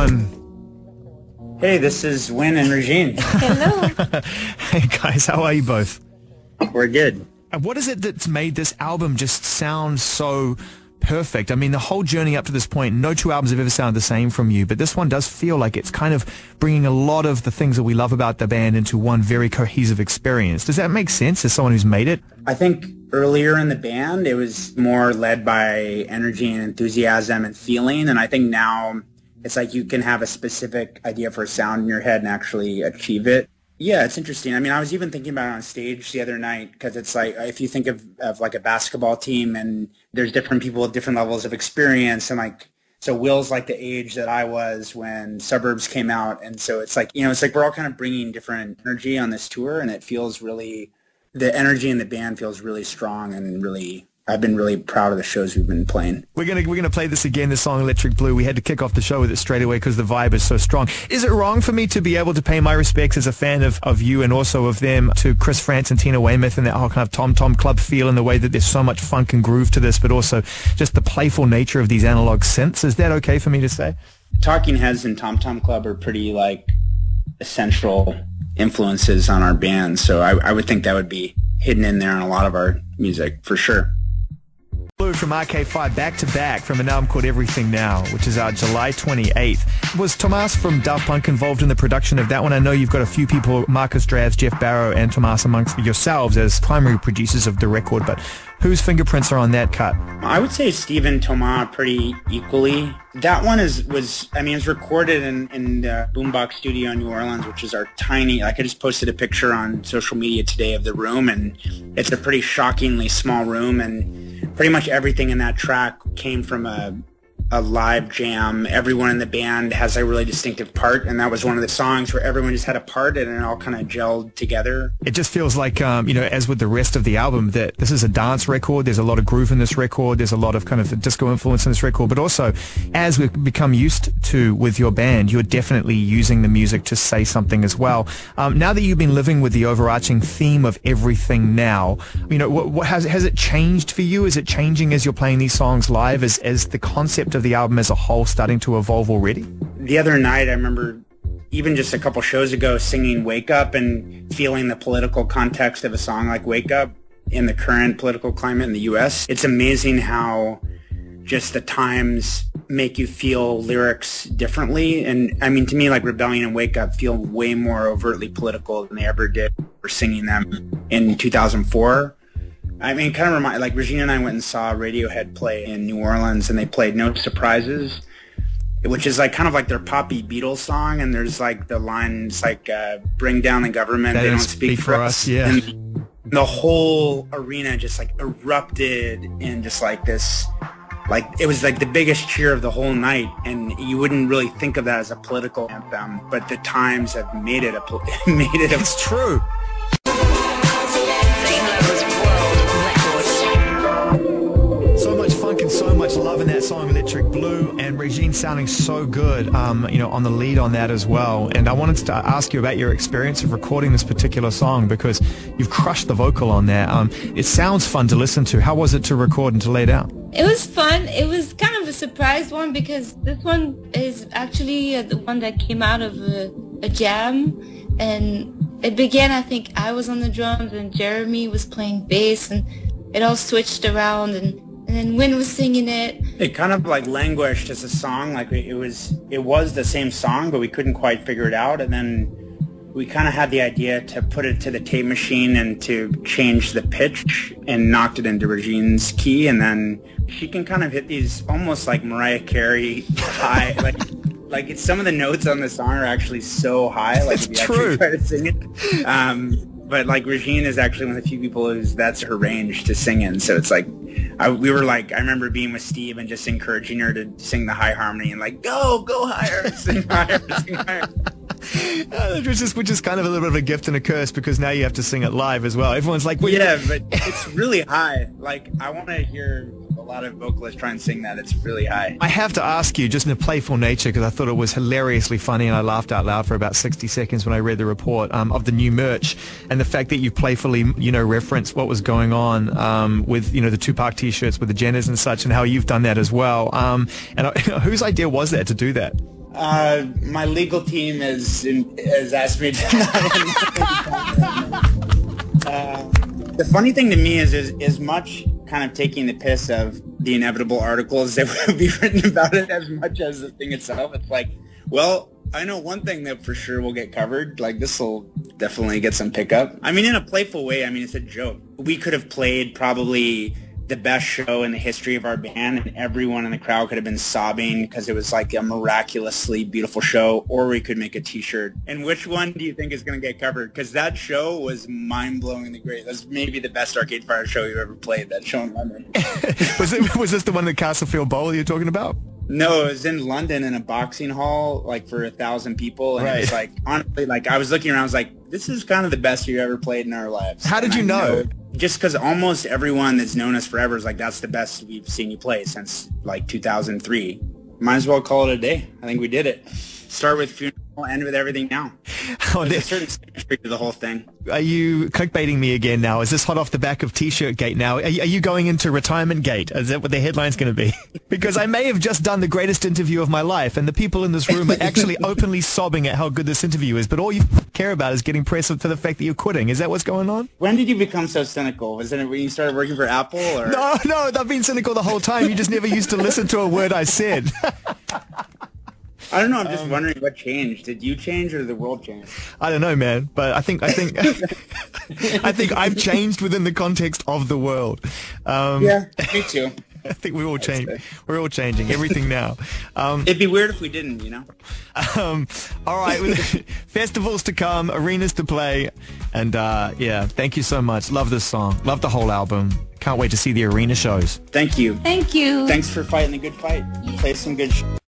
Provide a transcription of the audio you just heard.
on? Hey, this is Win and Regine. Hello. hey guys, how are you both? We're good. And what is it that's made this album just sound so perfect? I mean, the whole journey up to this point, no two albums have ever sounded the same from you, but this one does feel like it's kind of bringing a lot of the things that we love about the band into one very cohesive experience. Does that make sense as someone who's made it? I think earlier in the band, it was more led by energy and enthusiasm and feeling, and I think now it's like you can have a specific idea for a sound in your head and actually achieve it. Yeah, it's interesting. I mean, I was even thinking about it on stage the other night because it's like if you think of, of like a basketball team and there's different people with different levels of experience and like so Will's like the age that I was when Suburbs came out and so it's like you know it's like we're all kind of bringing different energy on this tour and it feels really the energy in the band feels really strong and really I've been really proud of the shows we've been playing. We're gonna we're gonna play this again. The song "Electric Blue." We had to kick off the show with it straight away because the vibe is so strong. Is it wrong for me to be able to pay my respects as a fan of, of you and also of them to Chris Frantz and Tina Weymouth and that whole kind of Tom Tom Club feel and the way that there's so much funk and groove to this, but also just the playful nature of these analog synths? Is that okay for me to say? Talking Heads and Tom Tom Club are pretty like essential influences on our band, so I, I would think that would be hidden in there in a lot of our music for sure. Blue from Arcade Fire back to back from an album called Everything Now, which is out July 28th. Was Thomas from Daft Punk involved in the production of that one? I know you've got a few people, Markus Dravs, Geoff Barrow, and Thomas amongst yourselves as primary producers of the record, but whose fingerprints are on that cut? I would say Steve and Thomas pretty equally. That one is was I mean it's recorded in in the Boombox Studio in New Orleans, which is our tiny. Like I just posted a picture on social media today of the room, and it's a pretty shockingly small room and pretty much everything in that track came from a a live jam. Everyone in the band has a really distinctive part, and that was one of the songs where everyone just had a part and it all kind of gelled together. It just feels like, um, you know, as with the rest of the album, that this is a dance record. There's a lot of groove in this record. There's a lot of kind of disco influence in this record. But also, as we've become used to with your band, you're definitely using the music to say something as well. Um, now that you've been living with the overarching theme of everything now, you know, what, what has has it changed for you? Is it changing as you're playing these songs live? As as the concept of of the album as a whole starting to evolve already? The other night, I remember even just a couple shows ago singing Wake Up and feeling the political context of a song like Wake Up in the current political climate in the U.S. It's amazing how just the times make you feel lyrics differently. And I mean, to me, like Rebellion and Wake Up feel way more overtly political than they ever did for singing them in 2004. I mean, kind of remind like Regine and I went and saw Radiohead play in New Orleans, and they played "No Surprises," which is like kind of like their poppy Beatles song. And there's like the lines like uh, "Bring down the government, that they don't speak, speak for us." us. Yeah. And the whole arena just like erupted in just like this like it was like the biggest cheer of the whole night and you wouldn't really think of that as a political anthem but the times have made it a made it a, it's true loving that song Electric Blue and Regine sounding so good, um, you know, on the lead on that as well. And I wanted to ask you about your experience of recording this particular song because you've crushed the vocal on there. Um, it sounds fun to listen to. How was it to record and to lay down? It was fun. It was kind of a surprise one because this one is actually uh, the one that came out of a, a jam and it began, I think I was on the drums and Jeremy was playing bass and it all switched around and and then Win was singing it. It kind of like languished as a song, like it was it was the same song, but we couldn't quite figure it out. And then we kind of had the idea to put it to the tape machine and to change the pitch and knocked it into Regine's key, and then she can kind of hit these almost like Mariah Carey high, like like it's some of the notes on the song are actually so high, like it's if you true. actually try to sing it. Um, but like Regine is actually one of the few people who's that's her range to sing in. So it's like I, we were like I remember being with Steve and just encouraging her to sing the high harmony and like go go higher, sing higher, sing higher. Uh, which is which is kind of a little bit of a gift and a curse because now you have to sing it live as well. Everyone's like, yeah, but it's really high. Like I want to hear a lot of vocalists try and sing that. It's really high. I have to ask you, just in a playful nature, because I thought it was hilariously funny and I laughed out loud for about 60 seconds when I read the report um, of the new merch and the fact that you playfully, you know, referenced what was going on um, with, you know, the Tupac t-shirts with the Jenners and such and how you've done that as well. Um, and whose idea was that to do that? Uh, my legal team has has asked me to. uh, the funny thing to me is, is as much kind of taking the piss of the inevitable articles that will be written about it as much as the thing itself. It's like, well, I know one thing that for sure will get covered. Like this will definitely get some pickup. I mean, in a playful way. I mean, it's a joke. We could have played probably the best show in the history of our band and everyone in the crowd could have been sobbing because it was like a miraculously beautiful show or we could make a t-shirt and which one do you think is going to get covered because that show was mind-blowingly great that's maybe the best arcade fire show you've ever played that show in london was it was this the one at castlefield bowl you're talking about no, it was in London in a boxing hall, like for a thousand people, and right. it was like honestly, like I was looking around, I was like, this is kind of the best you ever played in our lives. How did and you know? know? Just because almost everyone that's known us forever is like, that's the best we've seen you play since like 2003. Might as well call it a day. I think we did it. Start with funeral We'll end with everything now. Oh, There's a certain symmetry to the whole thing. Are you clickbaiting me again now? Is this hot off the back of T-shirt gate now? Are you, are you going into retirement gate? Is that what the headline's going to be? because I may have just done the greatest interview of my life, and the people in this room are actually openly sobbing at how good this interview is. But all you care about is getting press for the fact that you're quitting. Is that what's going on? When did you become so cynical? Was it when you started working for Apple? Or? No, no, I've been cynical the whole time. You just never used to listen to a word I said. I don't know. I'm just um, wondering what changed. Did you change or the world change? I don't know, man. But I think I think I think I've changed within the context of the world. Um, yeah, me too. I think we all change. We're all changing everything now. Um, It'd be weird if we didn't, you know. Um, all right, festivals to come, arenas to play, and uh, yeah, thank you so much. Love this song. Love the whole album. Can't wait to see the arena shows. Thank you. Thank you. Thanks for fighting the good fight. Play some good.